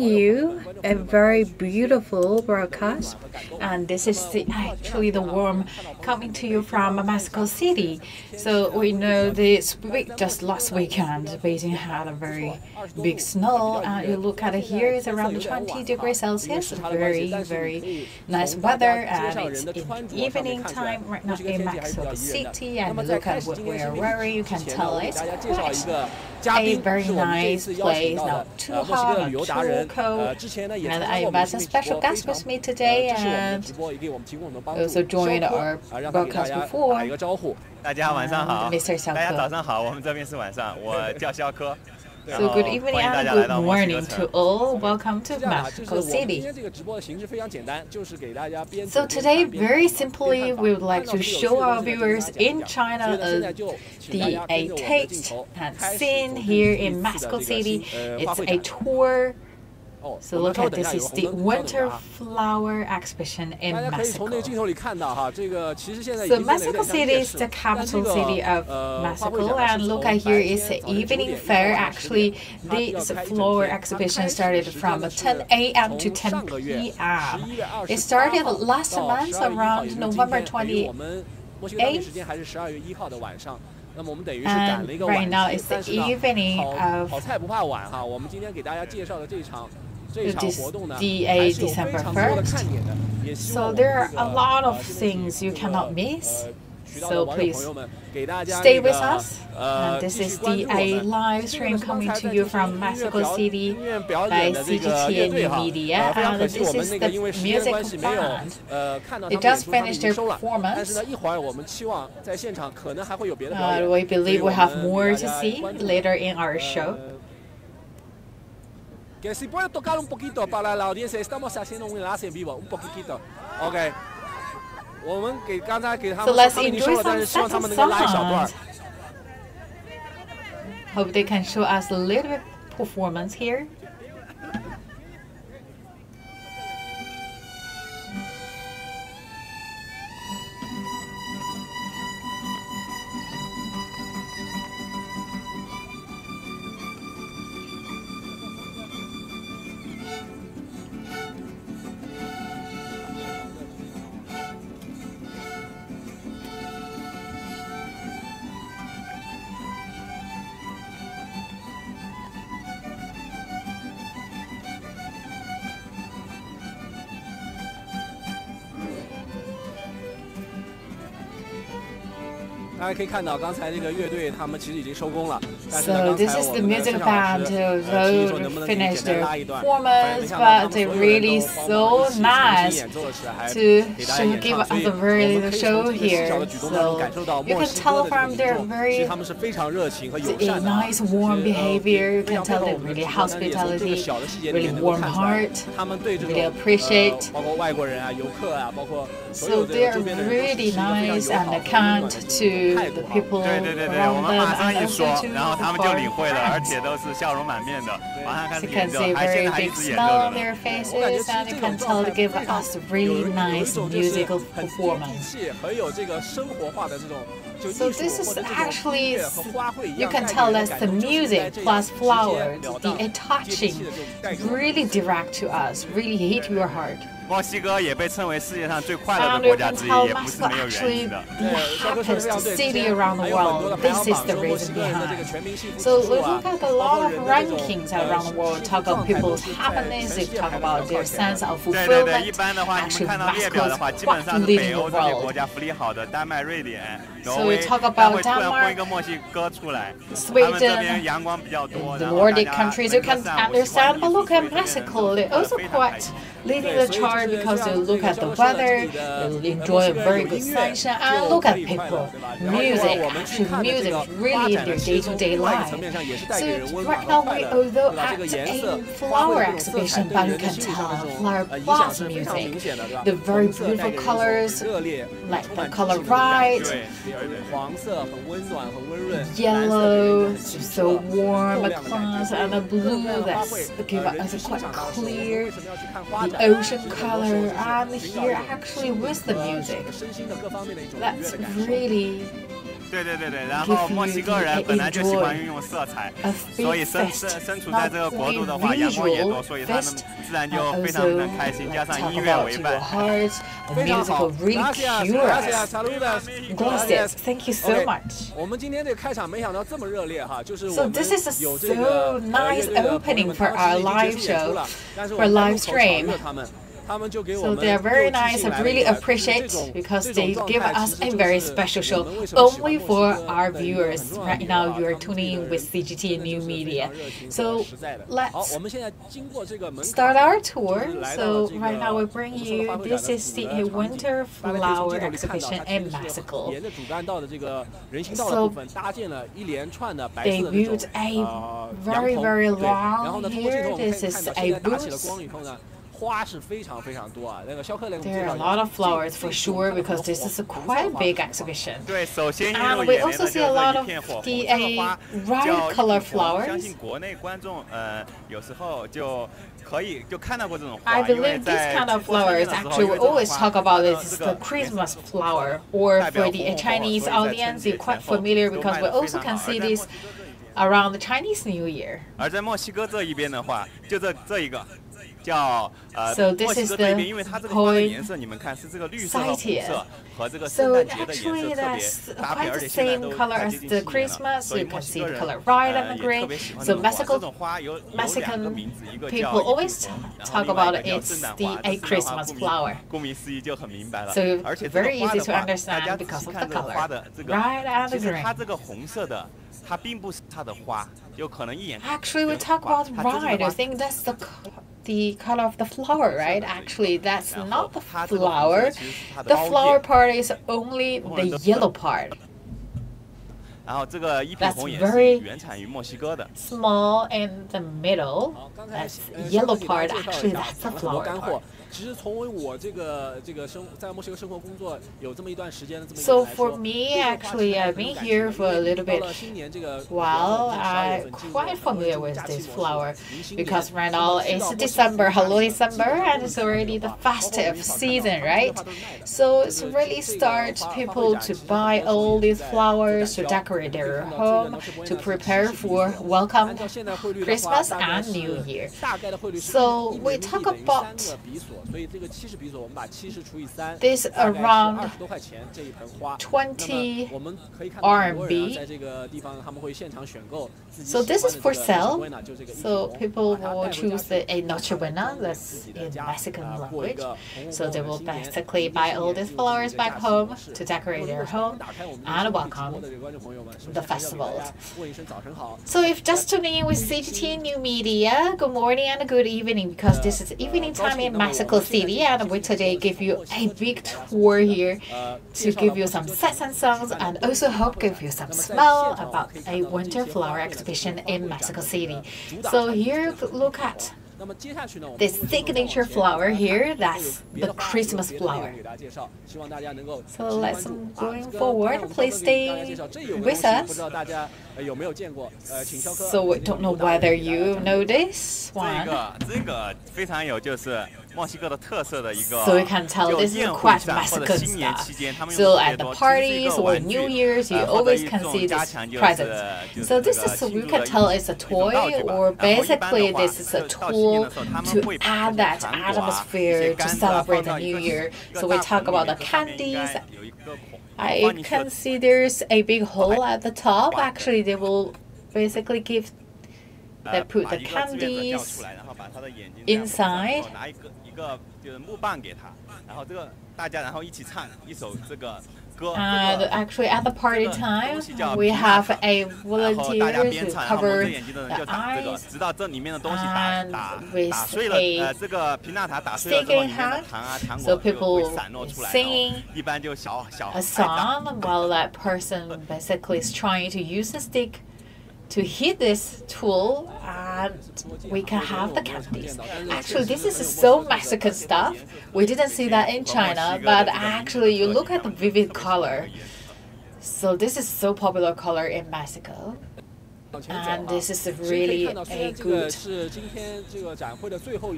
you a very beautiful broadcast, and this is the, actually the warm coming to you from Mexico City. So we know this week, just last weekend, Beijing had a very big snow, and you look at it here, it's around 20 degrees Celsius, very, very nice weather, and it's in evening time right now in Mexico City, and look at what we are wearing, you can tell it's quite a very nice place, not too hot, not cold. I've special guest with me today and also joined our broadcast before. Mr. Mr. 小柯。So good evening and good morning to all. Welcome to Mexico City. So today, very simply, we would like to show our viewers in China a, the, a taste and scene here in Mexico City. It's a tour so look at this is the winter flower exhibition in Mexico. So Mexico City is the capital city of Mexico, and look at here is the evening fair. Actually, this flower exhibition started from 10 a.m. to 10 p.m. It started last month around November 28th. And right now it's the evening of DA December 1st. So there are a lot of things you cannot miss. So please stay with us. And this is DA live stream coming to you from Mexico City by CGTN Media. And this is the music band. It just finished their performance. Uh, we believe we have more to see later in our show. Que si puede tocar un poquito para la audiencia, estamos haciendo un enlace en vivo, un poquito. OK，我们给刚才给他 So 们 let's 他们已经 enjoy 收了，但 some 是希望他 sad 们能够拉一小段 songs.。Hope they can show us a little bit performance here. 可以看到，刚才这个乐队他们其实已经收工了。但是呢， So 刚 this 才 is 我 the 们的 music 摄像老 band 师 who 呃提议说能不能给你 finished 简单 their 拉一段， performance, 没想到他 but 们 they 所有人 really 都帮我们 so 一起重新 nice 演奏的时候还 to 给大家 show, 演 give 唱，所 us 以 a 我 very 们 little 可以从 show 这个细小 here. 的举动当中 So 感受到 you 墨 can 西 tell 哥的 from 这 their 个民众，其 very 实他们是非常热情和友 a 善的啊。 nice warm 是呃 behavior. You 非 can 常配 tell 合 they 我们的 really 直播，但是也从这个 hospitality, 小的细节里 really 面能够 warm 看出来 heart. 他们对这种 really 呃 appreciate 包括外国人啊、游客啊，包括所有 So 的 they're 周边的人都是 really 持一个非常 nice 友 and 好和温 kind 暖的 to 这种态 the 度哈。 people 对对对对， around 我们 them 马上 and 一说 also，to 然后他们就 our 领会了，而且 friends. 都是笑容满面的，马上开 You 始 can 演奏， see 还现 very 在还一 big 直演奏 smile 着 on 呢。 their 我感觉 faces 其实 and 这 you 种 can 状 tell 态 they give 非常 us 有 really 有一 nice 种就是 musical 很接地 performance. 气，很有这个生活化的这种就 So 艺术 this 或 is 者这种 actually 音乐和花卉一 You 样 can 带给 tell 人 that's 感 the 动，就是在 music 这样 plus 直截 flowers, 了 the 当、接地 touching, 气的这种带给我们 really direct to us, really hit your heart. 墨西哥也被称为世界上最快乐的 And 国 you 家 can 之一， tell 也不是 Mexico 没有原 actually 因的。 the 对，肖哥说的非常 happiest 对。之 city 前 around 还 the 有很多的 world. 排 This 行 is 榜 the 说墨 reason 西哥人的这个 behind. 全民幸福 So 指 we 数啊 look，at a 包 lot 括 of 人的这种 rankings 呃 around the 幸 world, 福 talk 状 about 态都 people's 是在 happiness, 全 they 世界 talk 排名 about 靠 their 前的 sense。of 对对对，一 fulfillment. 般的话，你们 Actually, 看到列表的话， Mexico's 基本上是 quite 北 leading 欧 the 这些 world. So we talk about Denmark, Sweden, the Nordic countries. You can understand, but look at Mexico. They also quite leading the chart because you look at the weather, enjoy enjoy very good sunshine, and look at people. Music, actually music, really in their day-to-day life. So right now we although at a flower exhibition, but you can tell flower plus music, the very beautiful colors, like the color right, yellow, so warm, a and a blue that's give us a quite clear, the ocean color, and here actually with the music. That's really 对对对对，然后墨西哥人本来就喜欢运用色彩，所以身身身处在这个国度的话，阳光也多，所以他们自然就非常的开心，加上音乐为伴，非常好。Gracias，saludos，gracias，thank you so much。我们今天这开场没想到这么热烈哈，就是我们有这个 nice opening for our live show，for live stream。So they are very nice and really appreciate because they give us a very special show only for our viewers. Right now you are tuning in with CGT New Media. So let's start our tour. So right now we bring you, this is the winter flower exhibition in Mexico. So they built a very, very long here. This is a booth. 花是非常非常多啊。那个肖克雷，there are a lot of flowers for sure because this is a quite big exhibition. 对，首先，we also see a lot of the color flowers. believe these kind of flowers actually we always talk about it is the Christmas flower or for the Chinese audience they're quite familiar because we also can see this around the Chinese New Year. 而在墨西哥这一边的话，就这这一个。叫呃墨西哥对比，因为它这个花的颜色你们看是这个绿色和红色和这个圣诞节的颜色特别搭配，而且现在都快接近新年了，所以墨西哥人呃也特别喜欢这种花。这种花有有两个名字，一个叫圣诞花，顾名思义就很明白了。而且这个花的话，大家仔细看这个花的这个，其实它这个红色的。它并不是它的花，有可能一眼。Actually, we talk about rye. I think that's the the color of the flower, right? Actually, that's not the flower. The flower part is only oh, the yellow part. That's very small in the middle. That's yellow part. Actually, that's the flower part. So for me, actually, I've been here for a little bit. Well, I'm quite familiar with this flower because right now it's December, hello December, and it's already the festive season, right? So it's really start people to buy all these flowers to decorate their home, to prepare for welcome Christmas and New Year. So we talk about 所以这个七十比索，我们把七十除以三，大概是二十多块钱这一盆花。Twenty RMB. So this is for sale. So people will choose the a nochebuena, that's in Mexican language. So they will basically buy all these flowers back home to decorate their home and welcome the festivals. So if just tuning in with CGT New Media, good morning and good evening because this is evening time in Mexico local city and we today give you a big tour here to give you some sights and sounds and also hope give you some smell about a winter flower exhibition in Mexico City. So here look at this signature flower here, that's the Christmas flower. So let's going forward. Please stay with us. So I don't know whether you know this one. So we can tell this is quite Mexican stuff. So at the parties or New Year's, you always can see this present. So this is you can tell it's a toy, or basically this is a tool to add that atmosphere to celebrate the New Year. So we talk about the candies. I can see there's a big hole at the top. Actually, they will basically give they put the candies inside 个就是木棒给他，然后这个大家然后一起唱一首这个。And actually, at the party time, we have a volunteer who cover the eyes, and with a stinking hat, so people singing a song while that person basically is trying to use the stick. to hit this tool and we can have the candies. Actually, this is so Mexican stuff. We didn't see that in China, but actually you look at the vivid color. So this is so popular color in Mexico. And this is really a good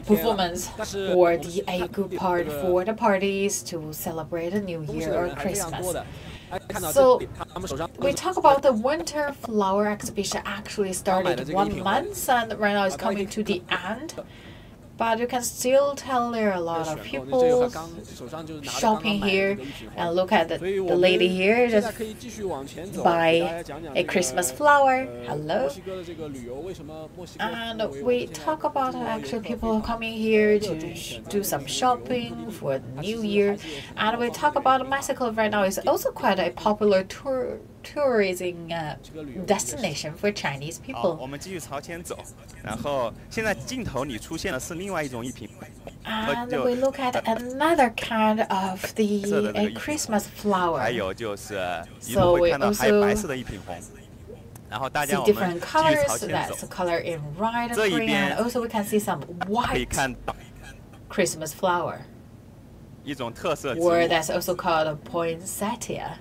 performance for the a good part for the parties to celebrate the New Year or Christmas. So we talk about the winter flower exhibition actually started one month and right now it's coming to the end but you can still tell there are a lot of people shopping here and look at the, the lady here just buy a Christmas flower? hello? and we talk about actually people coming here to do some shopping for the new year. and we talk about Mexico right now is also quite a popular tour tourism uh, 这个旅游 destination for Chinese 好， people. 我们继续朝前走，然后现在镜头里出现的是另外一种一品， And就- we look at another kind of the 色的这个 a 一品 Christmas 还 flower. 有就是一 So 路会 we 看到还有白 also 色的一品红，然后大 See 家我们 different 继续 colors. 朝前 That's 走 the，color in red and 这一 green. 边 And also we can see some 可以 white 看到 Christmas flower, 一种特色植 or 物， that's also called a poinsettia.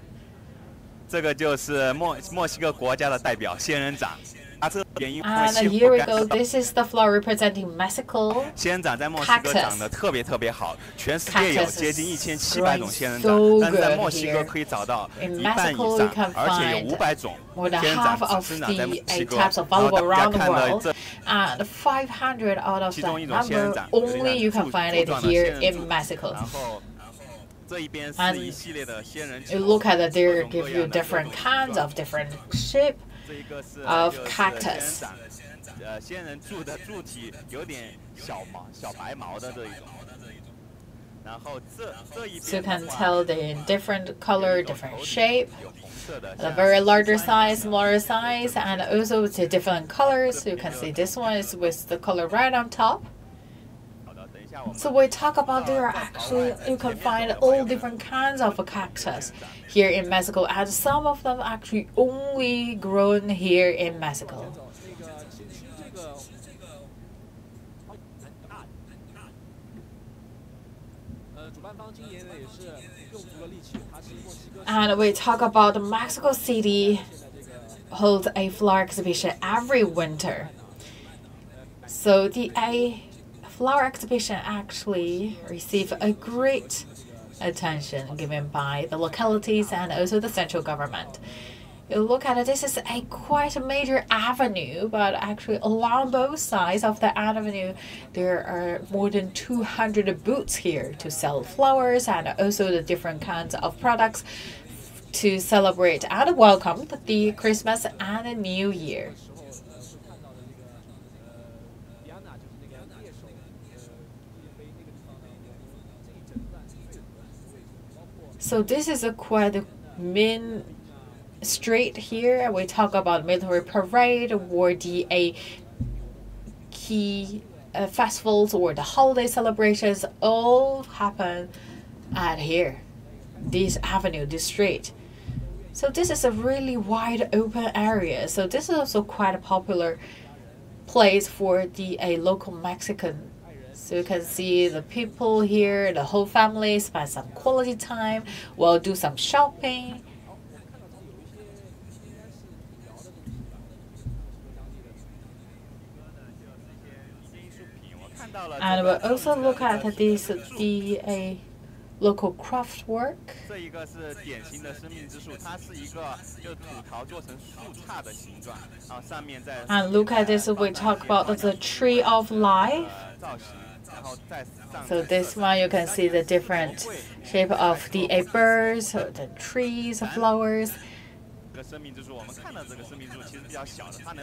这个就是墨墨西哥国家的代表仙人掌。啊这边因为 And 气 here 候 we 干 go. 燥，This is the flower representing Mexico. 仙人掌在墨西哥长得特别特别好，全世界有接近一千七百种仙人掌，但是在墨西哥可以找到一半以上而且有五百种仙人掌生长在墨西哥。然后大家看到这 and 500 out of 其中一种仙人掌，有点 only you can 柱 find it 状的 here 仙人 Mexico. and you look at the deer give you different kinds of different shape of cactus. So you can tell the different color, different shape, the very larger size, smaller size, and also the different colors. You can see this one is with the color right on top. So we talk about there are actually, you can find all different kinds of cactus here in Mexico and some of them actually only grown here in Mexico. And we talk about Mexico City holds a flower exhibition every winter. So the A flower exhibition actually receive a great attention given by the localities and also the central government. You look at it, this is a quite a major avenue, but actually along both sides of the avenue, there are more than 200 booths here to sell flowers and also the different kinds of products to celebrate and welcome the Christmas and the New Year. So this is a quite main street here. We talk about military parade or the a key uh, festivals or the holiday celebrations all happen at here, this avenue, this street. So this is a really wide open area. So this is also quite a popular place for the a local Mexican. So you can see the people here, the whole family spend some quality time, we'll do some shopping. And we'll also look at this DA local craft work. And look at this, we talk about the tree of life. So this one, you can see the different shape of the birds, the trees, the flowers.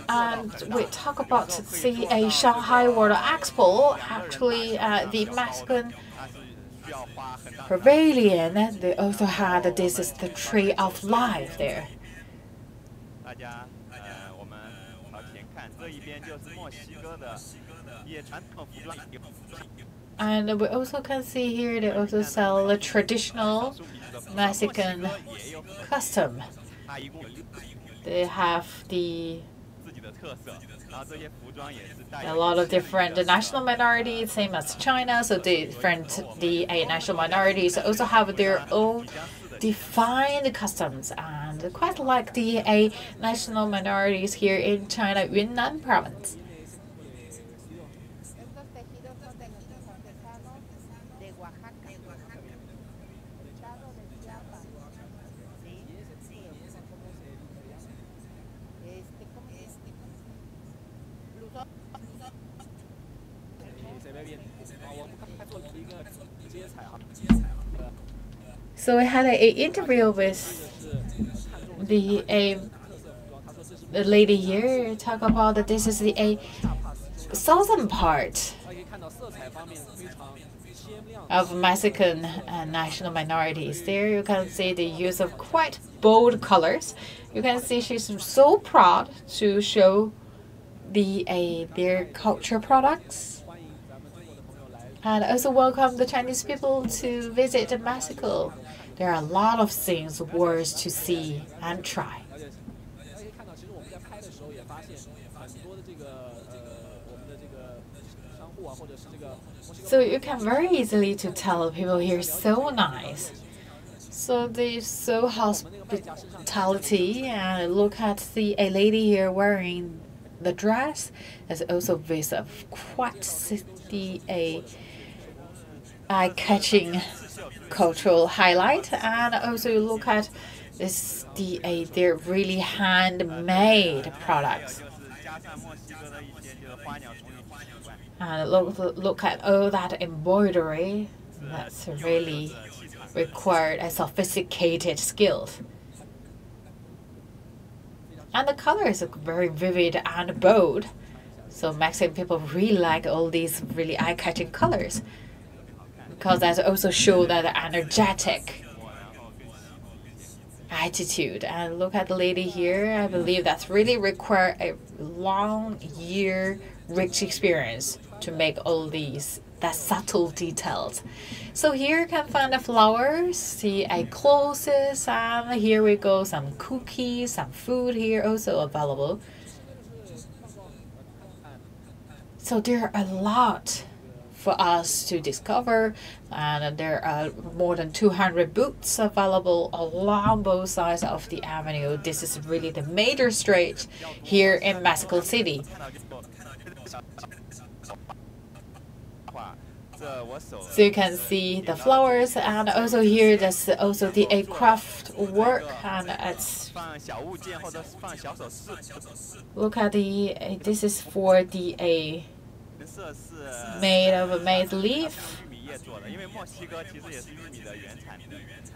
And we talk about the a Shanghai World Expo, actually uh, the Mexican pavilion, they also had this is the tree of life there. And we also can see here they also sell the traditional Mexican custom. They have the a lot of different national minorities, same as China, so different the national minorities also have their own defined customs and quite like the a national minorities here in China Yunnan province. So I had an interview with the a, a lady here talk about that this is the a southern part of Mexican uh, national minorities. There you can see the use of quite bold colors. You can see she's so proud to show the a their culture products. And also welcome the Chinese people to visit Mexico. There are a lot of things worth to see and try. So you can very easily to tell people here so nice. So they so hospitality and look at the a lady here wearing the dress is also with a quite the a eye catching cultural highlight and also look at this DA, they're really handmade products. And look, look at all that embroidery that's really required a sophisticated skill. And the colors look very vivid and bold. So Mexican people really like all these really eye-catching colors. Because that also show that energetic attitude. And look at the lady here. I believe that's really require a long year rich experience to make all these that subtle details. So here you can find the flowers, see a clothes, and here we go, some cookies, some food here also available. So there are a lot for us to discover. And there are more than 200 booths available along both sides of the avenue. This is really the major street here in Mexico City. So you can see the flowers and also here there's also the aircraft work and it's look at the this is for the a made of a maize leaf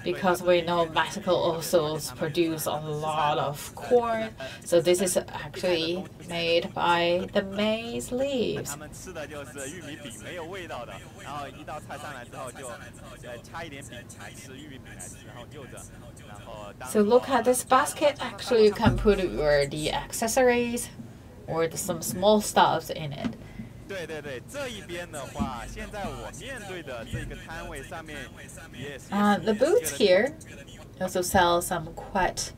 because we know Mexico also produce a lot of corn, so this is actually made by the maize leaves. So look at this basket, actually you can put your the accessories or some small stuffs in it 对对对，这一边的话，现在我面对的这个摊位上面也是。 Uh, the booths here also sell some quite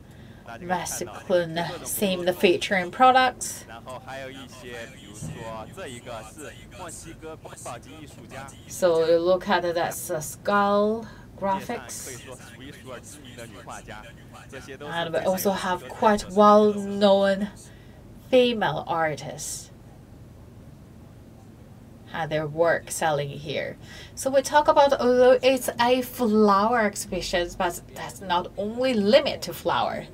大家可以看到 Mexican 各种 themed featuring products. 然后还有一些，比如说这一个是墨西哥宫保级艺术家， So you look at it as a skull 世界上可以 graphics. 说数一数二知名的女画家，这些都是 And we 非常 also 有 have 趣的 quite well known female artists uh, their work selling here. So we talk about although it's a flower exhibition, but that's not only limit to flower.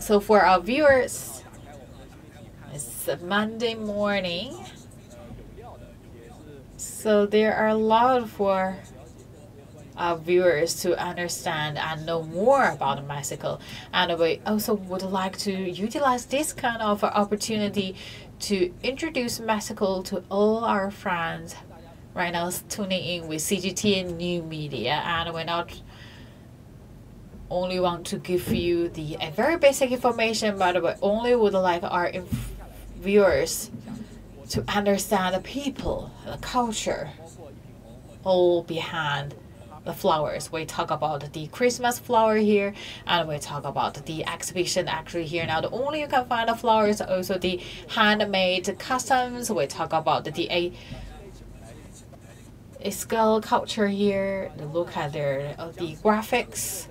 So for our viewers, it's Monday morning. So there are a lot for our viewers to understand and know more about Mexico. And we also would like to utilize this kind of opportunity to introduce Mexico to all our friends right now tuning in with CGT new media. And we're not only want to give you the very basic information, but we only would like our viewers to understand the people, the culture, all behind the flowers. We talk about the Christmas flower here, and we talk about the exhibition actually here. Now, the only you can find the flowers, also the handmade customs. We talk about the a, a skull culture here. Look at their uh, the graphics.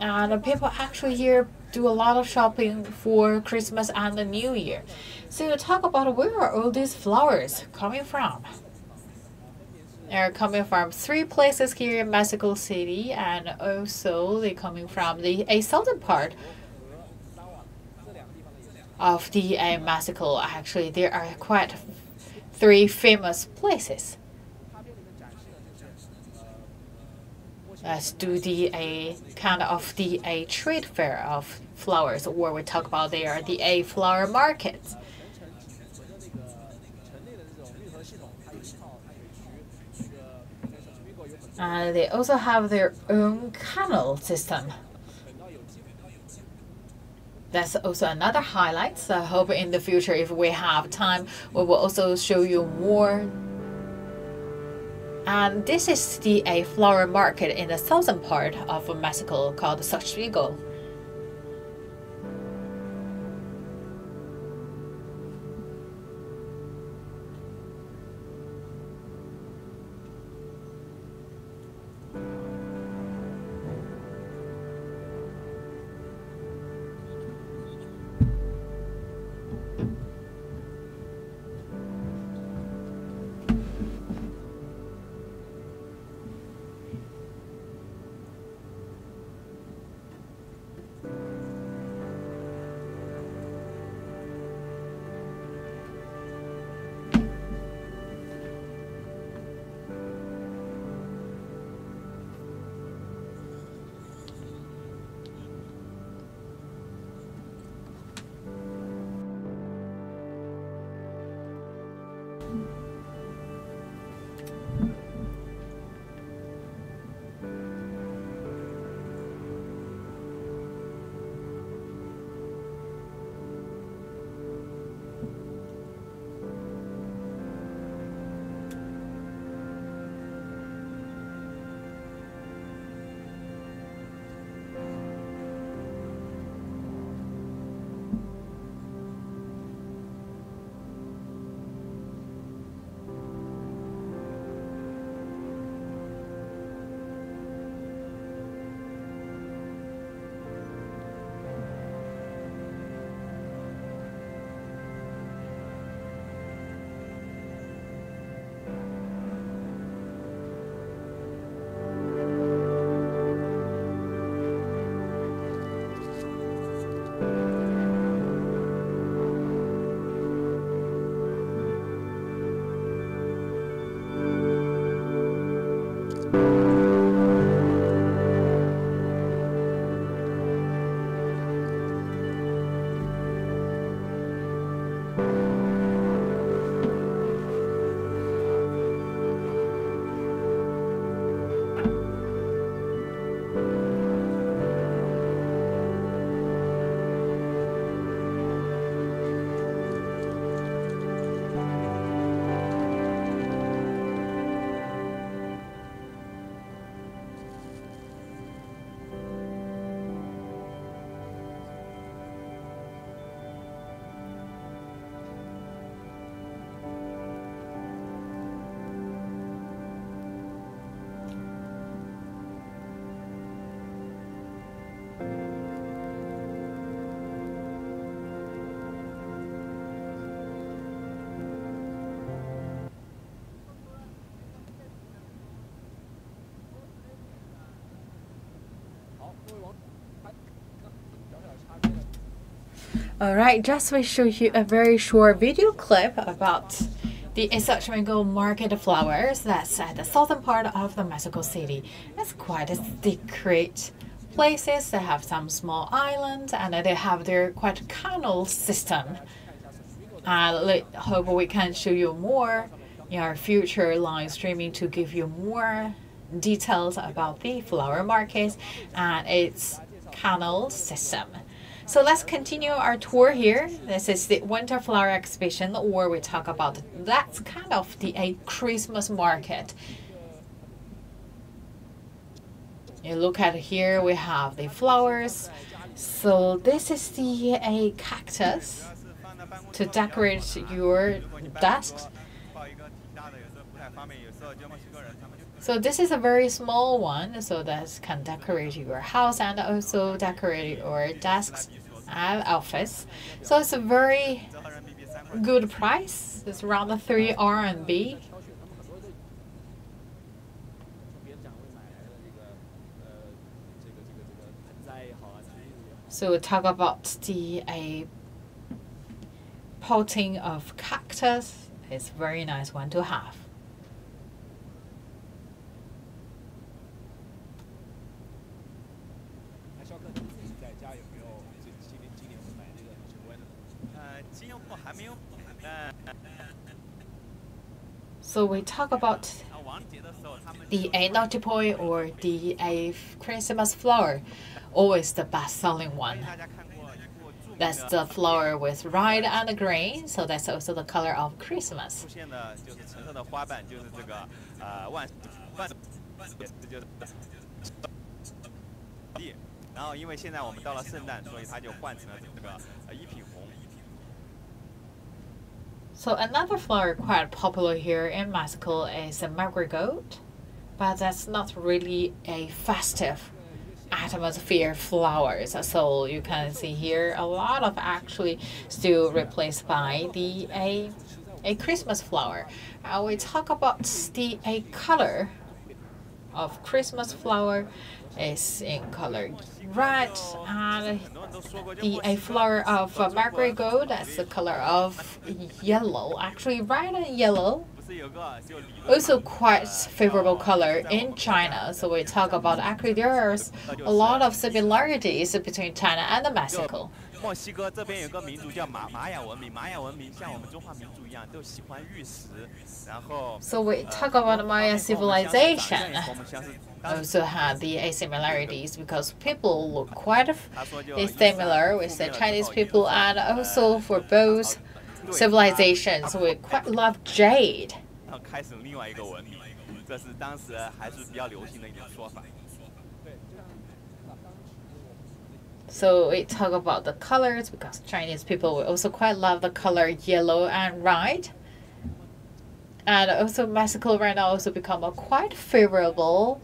And people actually here do a lot of shopping for Christmas and the New Year. So talk about where are all these flowers coming from? are coming from three places here in Mexico City, and also they're coming from the a southern part of the uh, Mexico. Actually, there are quite three famous places. Let's do the a kind of the a trade fair of flowers, where we talk about they are the a flower markets. Uh, they also have their own canal system. That's also another highlight. So I hope in the future, if we have time, we will also show you more. And this is the a flower market in the southern part of Mexico called Xochimilco. All right, just we show you a very short video clip about the Xochimilco Market of Flowers that's at the southern part of the Mexico City. It's quite a secret places. They have some small islands and they have their quite canal system. I hope we can show you more in our future live streaming to give you more details about the flower markets and its canal system. So let's continue our tour here. This is the winter flower exhibition where we talk about that's kind of the a Christmas market. You look at here, we have the flowers. So this is the a cactus to decorate your desks. So this is a very small one, so that can decorate your house and also decorate your desks office. So it's a very good price. It's around the 3 RMB. So we'll talk about the a potting of cactus. It's a very nice one to have. So we talk about the A Nautipoi or the A Christmas flower, always the best-selling one. That's the flower with red and green, so that's also the color of Christmas. So another flower quite popular here in Mexico is a marigold, but that's not really a festive atmosphere flowers. So you can see here a lot of actually still replaced by the a a Christmas flower. Uh, we talk about the a color of Christmas flower is in color red and a flower of marigold that's the color of yellow actually red and yellow also quite favorable color in China. So we talk about actually there's a lot of similarities between China and Mexico. 墨西哥这边有个民族叫玛玛雅文明，玛雅文明像我们中华民族一样，都喜欢玉石，然后 so we 呃 talk about maya 和我们相似长相 civilization 也和我们相似当时 also had the similarities because people look quite 他说就 similar with the chinese people and also for both civilizations we quite love jade 然后开始另外一个文明，这是当时还是比较流行的一种说法。 So we talk about the colors because Chinese people will also quite love the color yellow and red. And also Mexico right now also become a quite favorable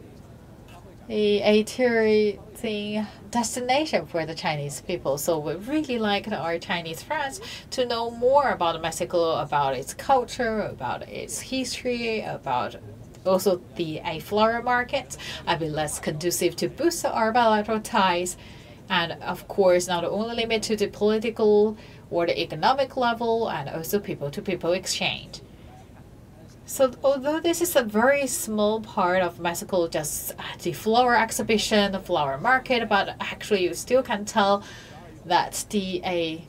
a, a destination for the Chinese people. So we really like our Chinese friends to know more about Mexico, about its culture, about its history, about also the a flower market. I believe less conducive to boost our bilateral ties and of course not only limited to the political or the economic level and also people to people exchange. So although this is a very small part of mexico just uh, the flower exhibition the flower market but actually you still can tell that the a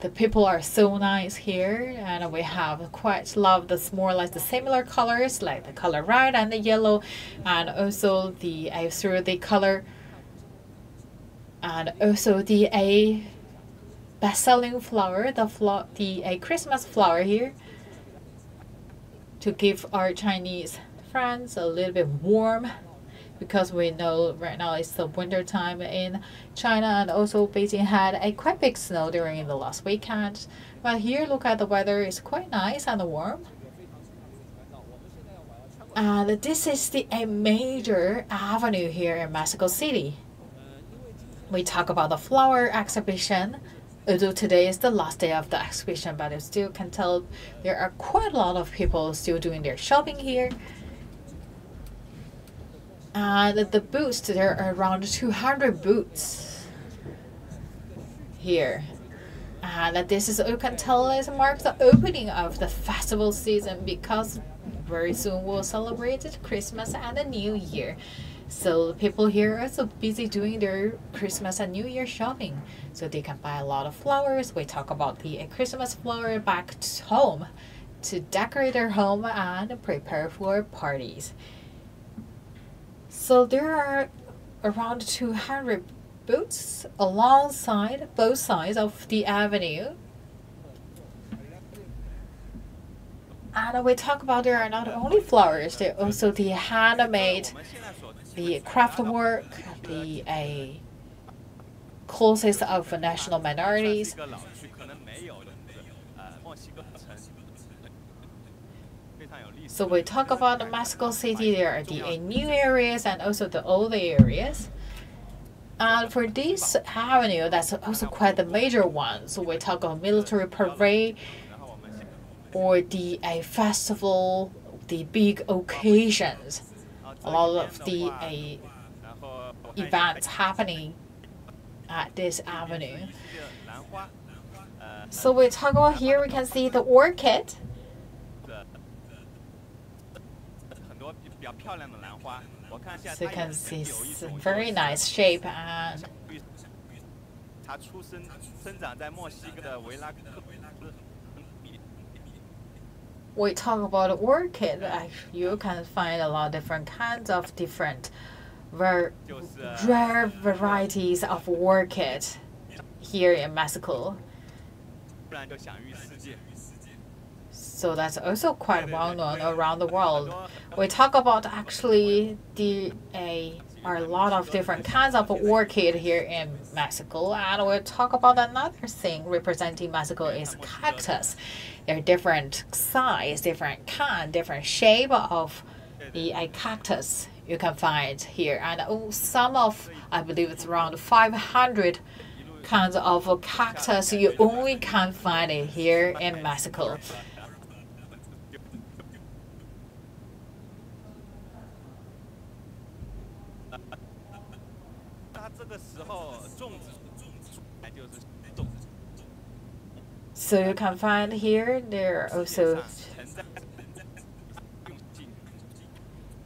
the people are so nice here and we have quite love the more or less the similar colors like the color red and the yellow and also the uh, through the color and also the a best-selling flower, the flo- the a Christmas flower here, to give our Chinese friends a little bit warm, because we know right now it's the winter time in China, and also Beijing had a quite big snow during the last weekend. But here, look at the weather; it's quite nice and warm. And this is the a major avenue here in Mexico City we talk about the flower exhibition. Although today is the last day of the exhibition, but you still can tell there are quite a lot of people still doing their shopping here. And the boots, there are around 200 boots here. And this is, you can tell, is marks the opening of the festival season because very soon we'll celebrate Christmas and the New Year. So people here are so busy doing their Christmas and New Year shopping. So they can buy a lot of flowers. We talk about the Christmas flower back to home to decorate their home and prepare for parties. So there are around 200 booths alongside both sides of the avenue. And we talk about there are not only flowers, there also the handmade the craftwork, the causes of national minorities. So we talk about the Mexico City, there are the new areas and also the old areas. And for this avenue, that's also quite the major one. So we talk about military parade or the a festival, the big occasions a lot of the uh, events happening at this avenue. So we talk about here, we can see the orchid. So you can see very nice shape and we talk about orchid, you can find a lot of different kinds of different rare, rare varieties of orchid here in Mexico. So that's also quite well known around the world. We talk about actually the a are a lot of different kinds of orchid here in Mexico, and we'll talk about another thing representing Mexico is cactus. They're different size, different kind, different shape of the cactus you can find here, and oh, some of I believe it's around 500 kinds of cactus you only can find it here in Mexico. So you can find here, there are also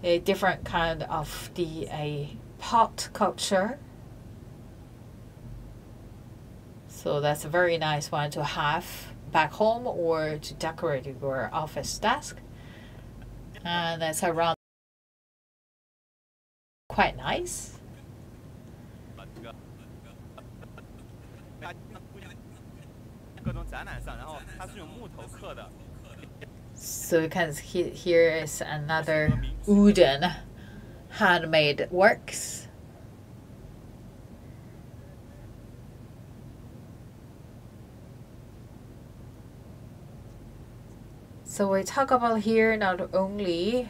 a different kind of the a pot culture. So that's a very nice one to have back home or to decorate your office desk. And that's around quite nice. 啊这个它各种展览上，然后它是用木头刻的， So you can see here is another wooden handmade works. So we talk about here not only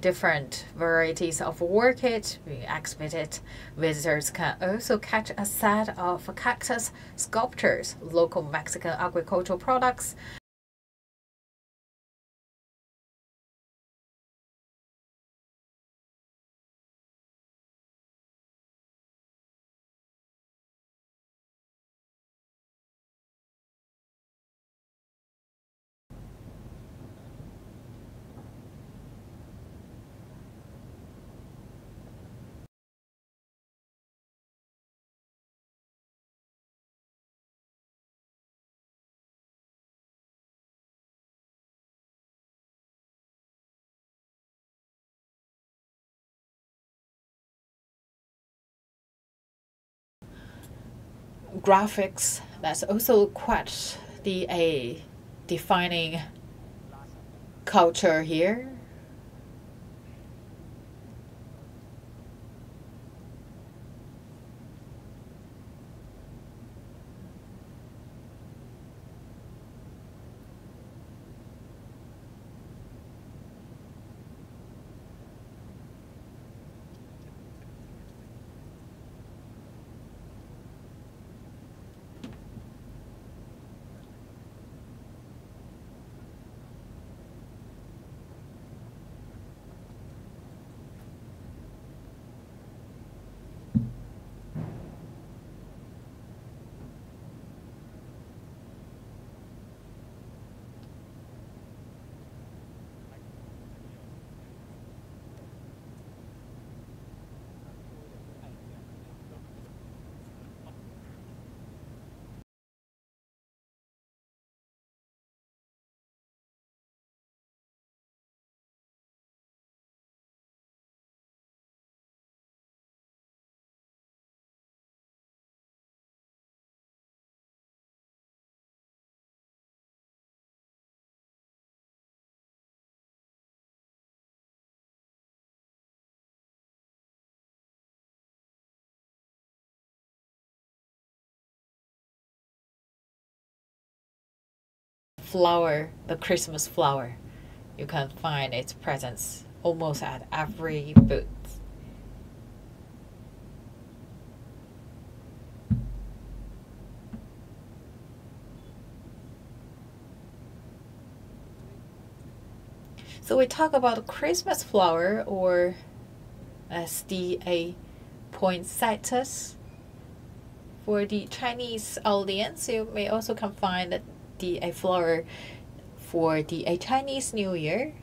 different varieties of orchid being exhibited, visitors can also catch a set of cactus sculptures, local Mexican agricultural products, graphics that's also quite the a defining culture here flower the christmas flower you can find its presence almost at every booth. So we talk about Christmas flower or as the a poinsettias. For the Chinese audience, you may also can find the a flower for the a Chinese New Year.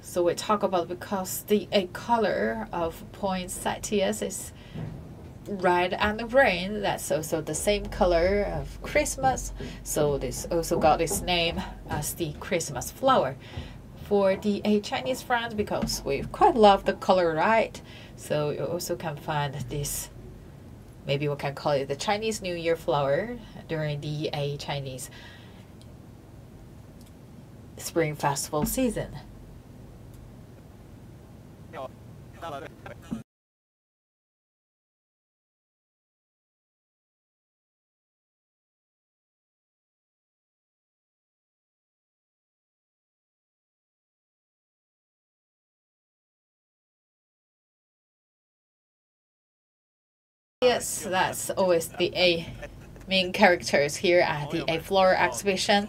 So we talk about because the a color of poinsettias is red and green. That's also the same color of Christmas. So this also got its name as the Christmas flower. For the a Chinese friends, because we quite love the color right, so you also can find this. Maybe we can call it the Chinese New Year flower during the a Chinese Spring Festival season. Yes, that's always the A main characters here at the A flower exhibition.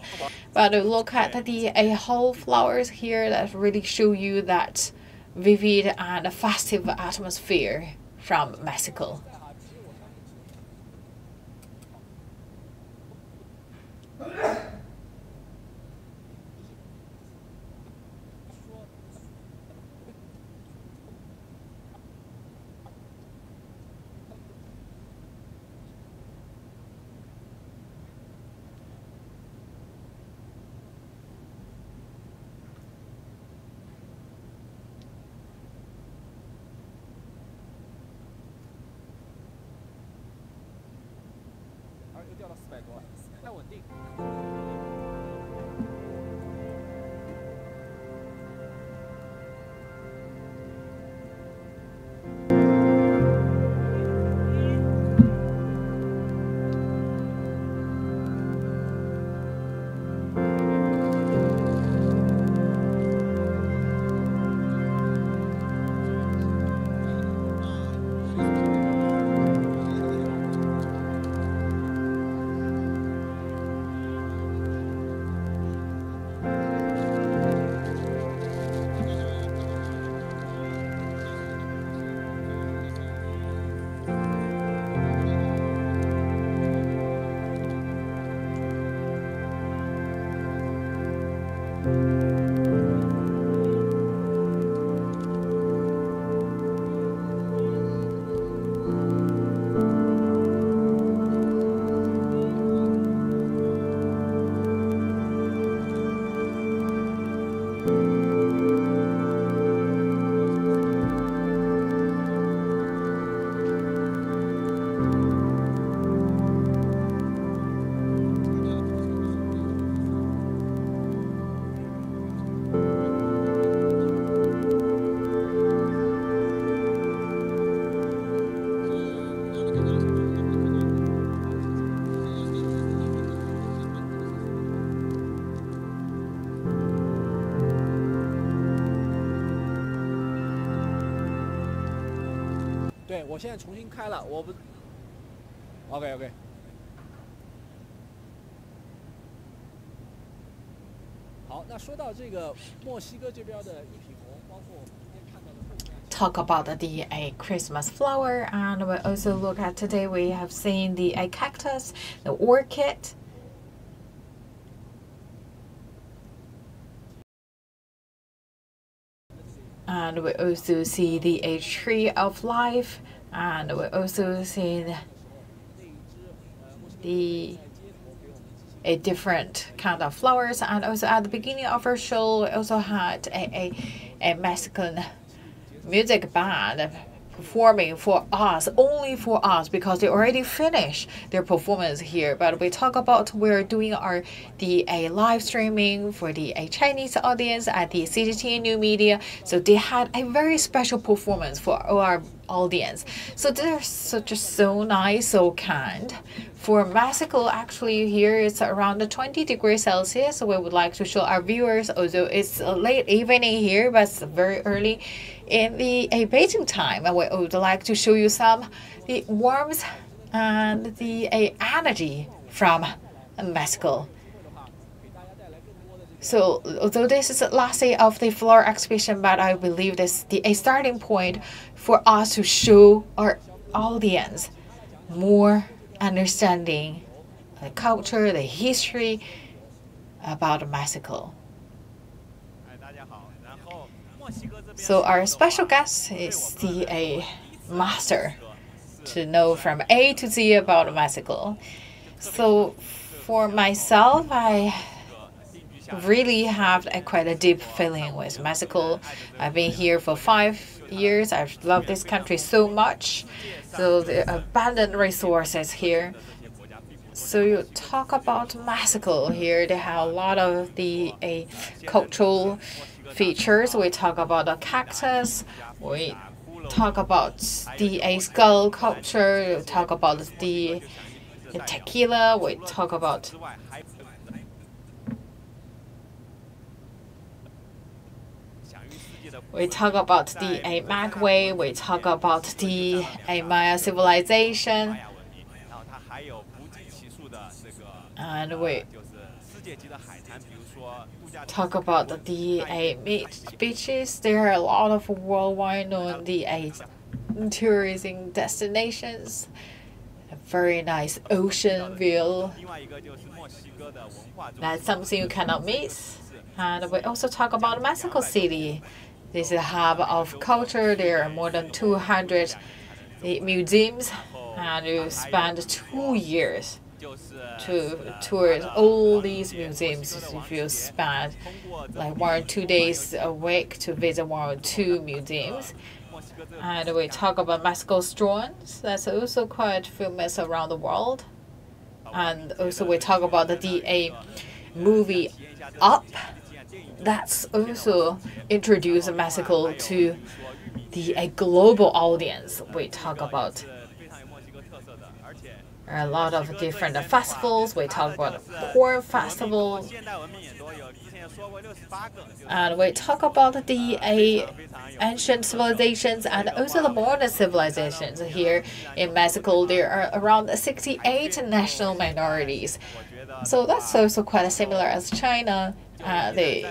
But look at the A whole flowers here that really show you that vivid and festive atmosphere from Mexico. 现在重新开了，我不。OK OK。好，那说到这个墨西哥这边的一匹红，包括我们今天看到的后面。 Talk about the a Christmas flower, and we also look at today. We have seen the a cactus, the orchid, and we also see the a tree of life, and we also see the a different kind of flowers. And also at the beginning of our show we also had a, a, a Mexican music band performing for us only for us because they already finished their performance here. But we talk about we're doing our the a live streaming for the a chinese audience at the cgt new media. So they had a very special performance for our audience. So they're so just so nice so kind for Mexico, actually here it's around 20 degrees Celsius. So we would like to show our viewers, although it's late evening here, but it's very early in the Beijing time. And we would like to show you some the warmth and the uh, energy from Mexico. So although this is the last day of the floor exhibition, but I believe this is the, a starting point for us to show our audience more understanding the culture, the history about Mexico. So our special guest is the a master to know from A to Z about Mexico. So for myself, I really have a quite a deep feeling with Mexico. I've been here for five years. I've loved this country so much. So the abundant resources here. So you talk about Mexico here. They have a lot of the a cultural features. We talk about the cactus. We talk about the a skull culture. We talk about the tequila. We talk about We talk about the AMAC way, we talk about the Maya civilization, and we talk about the eight beaches. There are a lot of worldwide known the eight tourism destinations. A very nice ocean view. That's something you cannot miss. And we also talk about Mexico City. This is a hub of culture. There are more than 200 museums, and you spend two years to tour all these museums. If you spend like one or two days a week to visit one or two museums, and we talk about Mexico's drones. That's also quite famous around the world. And also we talk about the DA movie Up that's also introduce a Mexico to the a global audience. We talk about a lot of different festivals. We talk about poor festivals. And we talk about the uh, ancient civilizations and also the modern civilizations. Here in Mexico, there are around 68 national minorities. So that's also quite similar as China. Uh, they,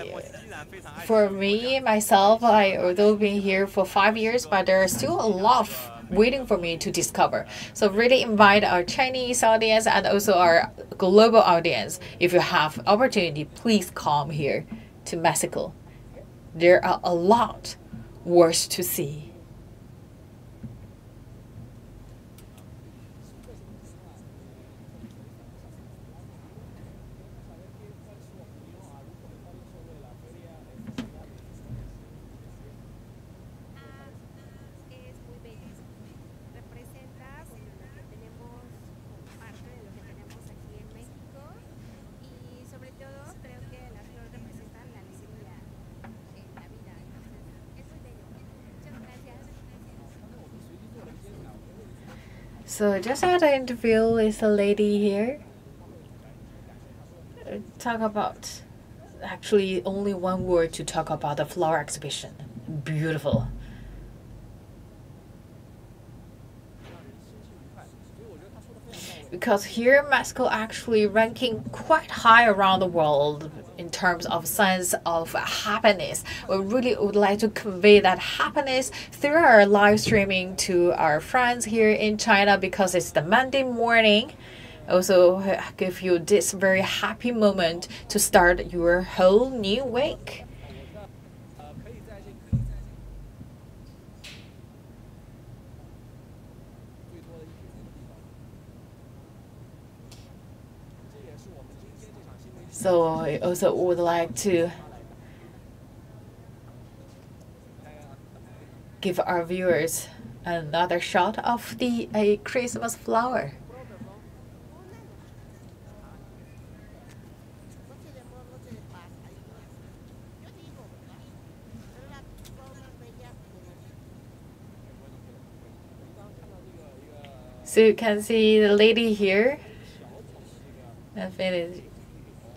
for me, myself, I although been here for five years, but there's still a lot waiting for me to discover. So really invite our Chinese audience and also our global audience. If you have opportunity, please come here to Mexico. There are a lot worth to see. So just had an interview with a lady here. Uh, Talk about actually only one word to talk about the flower exhibition. Beautiful. Because here Mexico actually ranking quite high around the world terms of sense of happiness. We really would like to convey that happiness through our live streaming to our friends here in China because it's the Monday morning. Also give you this very happy moment to start your whole new week. So I also would like to give our viewers another shot of the a Christmas flower. So you can see the lady here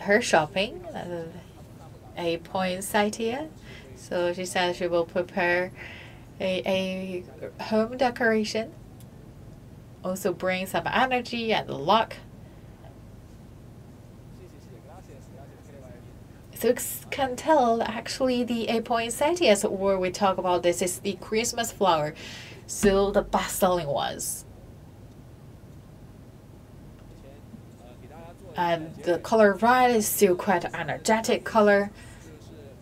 her shopping, uh, a poinsettia. So she said she will prepare a, a home decoration. Also bring some energy and luck. So you can tell actually the A poinsettias where we talk about this is the Christmas flower. So the best selling ones. And the color red is still quite energetic color.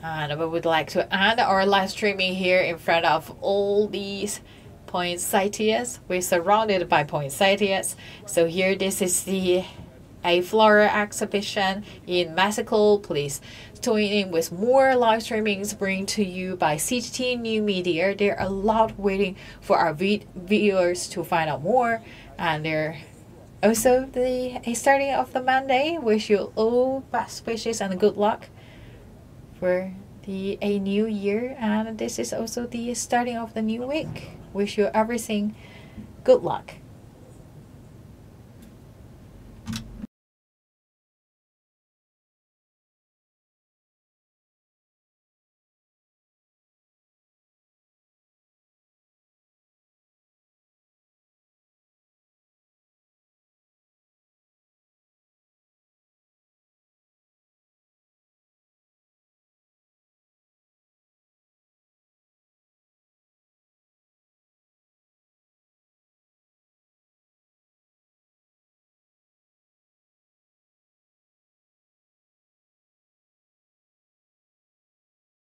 And we would like to end our live streaming here in front of all these poinsettias. We're surrounded by poinsettias. So here, this is the a floral exhibition in Mexico. Please tune in with more live streamings bring to you by CGT New Media. There are a lot waiting for our viewers to find out more, and there also the starting of the Monday. Wish you all best wishes and good luck for the a new year and this is also the starting of the new week wish you everything good luck